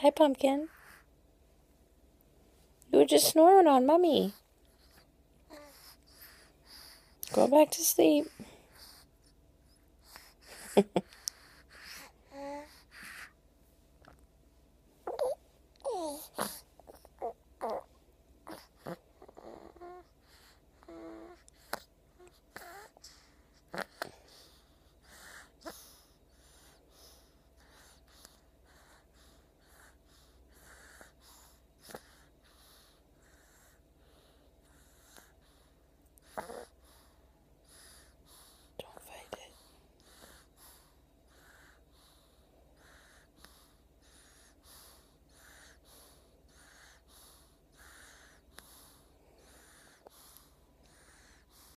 Hi, Pumpkin. You were just snoring on Mummy. Go back to sleep.